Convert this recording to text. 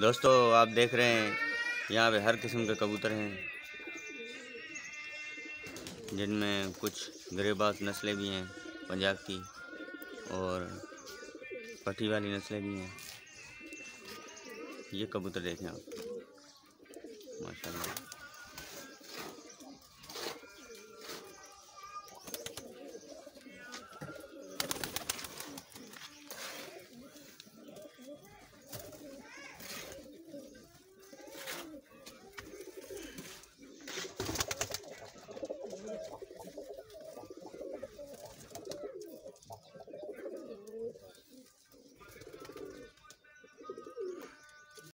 दोस्तों, आप देख रहे हैं, यहाँ पे हर किस्म के कबूतर हैं, जिनमें कुछ गरेबाज नस्लें भी हैं, पंजाब की, और पट्टी वाली नस्लें भी हैं। ये कबूतर देखें आप।